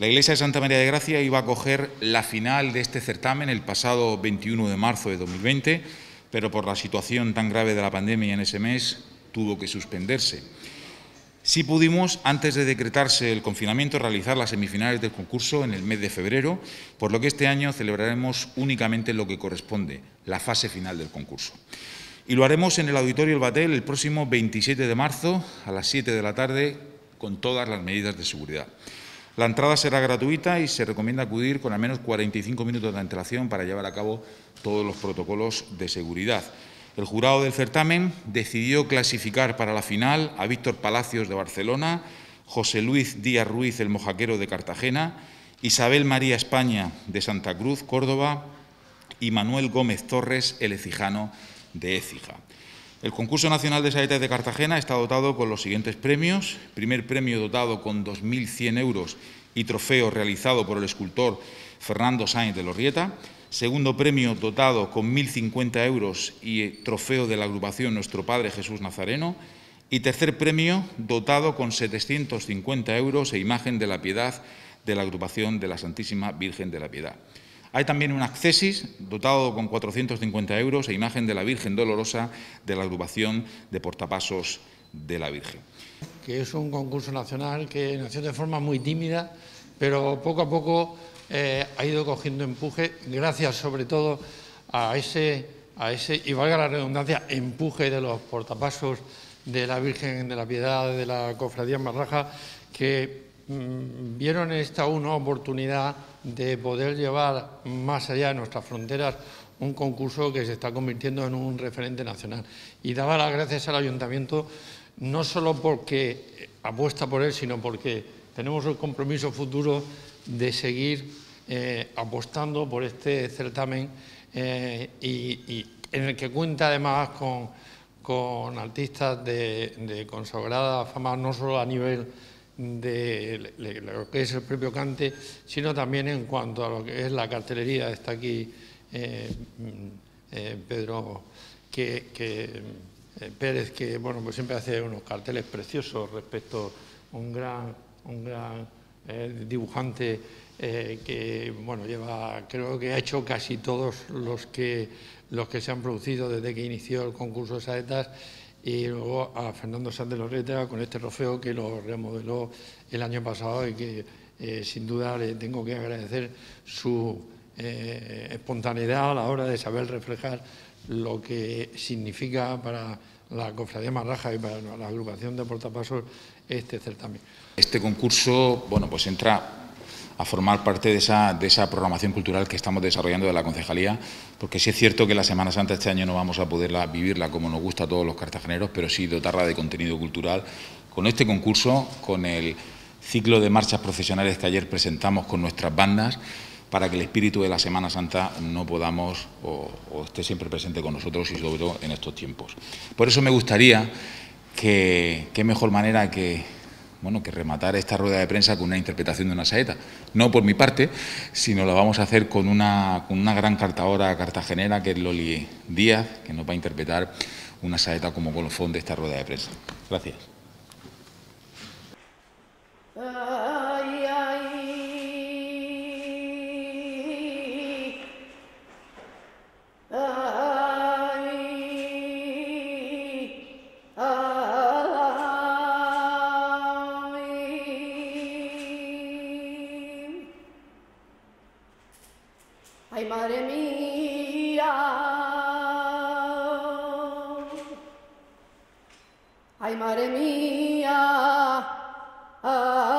La Iglesia de Santa María de Gracia iba a acoger la final de este certamen el pasado 21 de marzo de 2020, pero por la situación tan grave de la pandemia en ese mes tuvo que suspenderse. Sí pudimos, antes de decretarse el confinamiento, realizar las semifinales del concurso en el mes de febrero, por lo que este año celebraremos únicamente lo que corresponde, la fase final del concurso. Y lo haremos en el Auditorio El Batel el próximo 27 de marzo a las 7 de la tarde con todas las medidas de seguridad. La entrada será gratuita y se recomienda acudir con al menos 45 minutos de antelación para llevar a cabo todos los protocolos de seguridad. El jurado del certamen decidió clasificar para la final a Víctor Palacios de Barcelona, José Luis Díaz Ruiz, el mojaquero de Cartagena, Isabel María España de Santa Cruz, Córdoba, y Manuel Gómez Torres, el ecijano de Écija. El concurso nacional de saetas de Cartagena está dotado con los siguientes premios. Primer premio dotado con 2.100 euros y trofeo realizado por el escultor Fernando Sáenz de Lorrieta. Segundo premio dotado con 1.050 euros y trofeo de la agrupación Nuestro Padre Jesús Nazareno. Y tercer premio dotado con 750 euros e imagen de la piedad de la agrupación de la Santísima Virgen de la Piedad. Hay también un accesis dotado con 450 euros e imagen de la Virgen Dolorosa de la agrupación de portapasos de la Virgen. Que es un concurso nacional que nació de forma muy tímida, pero poco a poco eh, ha ido cogiendo empuje, gracias sobre todo a ese, a ese, y valga la redundancia, empuje de los portapasos de la Virgen de la Piedad de la Cofradía Marraja, que mm, vieron esta una oportunidad de poder llevar más allá de nuestras fronteras un concurso que se está convirtiendo en un referente nacional. Y daba las gracias al Ayuntamiento no solo porque apuesta por él, sino porque tenemos el compromiso futuro de seguir eh, apostando por este certamen eh, y, en el que cuenta además con, artistas de, consagrada fama, no solo a nivel de lo que es el propio cante, sino también en cuanto a lo que es la cartelería. Está aquí eh, Pedro que, Pérez, que bueno, pues siempre hace unos carteles preciosos respecto a un gran, un gran dibujante eh, que bueno, lleva, creo que ha hecho casi todos los que, los que se han producido desde que inició el concurso de saetas y luego a Fernando Sánchez Loreta con este trofeo que lo remodeló el año pasado y que eh, sin duda le tengo que agradecer su eh, espontaneidad a la hora de saber reflejar lo que significa para la Cofradía Marraja y para la agrupación de portapasos este certamen. Este concurso, bueno, pues entra a formar parte de esa, de esa programación cultural que estamos desarrollando de la concejalía, porque sí es cierto que la Semana Santa este año no vamos a poderla vivirla como nos gusta a todos los cartageneros, pero sí dotarla de contenido cultural con este concurso, con el ciclo de marchas profesionales que ayer presentamos con nuestras bandas, para que el espíritu de la Semana Santa no podamos o, o esté siempre presente con nosotros y sobre todo en estos tiempos. Por eso me gustaría que, qué mejor manera que bueno, que rematar esta rueda de prensa con una interpretación de una saeta. No por mi parte, sino lo vamos a hacer con una, con una gran cartadora cartagenera, que es Loli Díaz, que nos va a interpretar una saeta como colofón de esta rueda de prensa. Gracias. mar mía, ay, madre mía. Ah,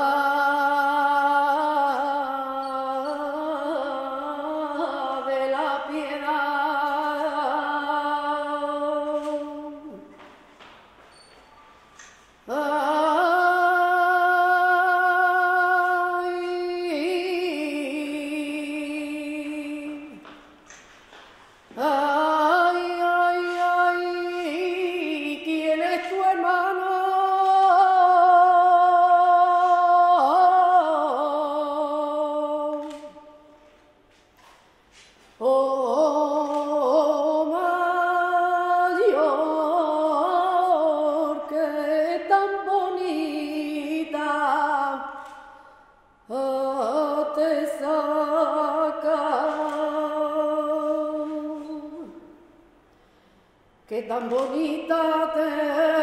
que tan bonita te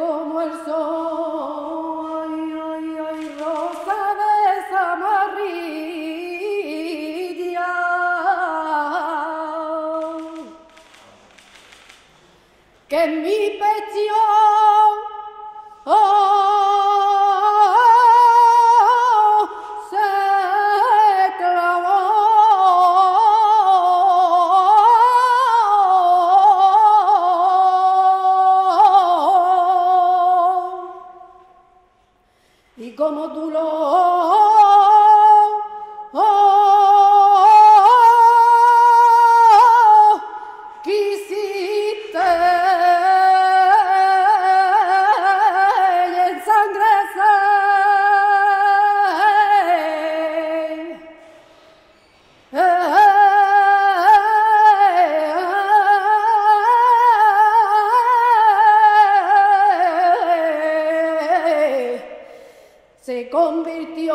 que mi pecho Como tu lo se convirtió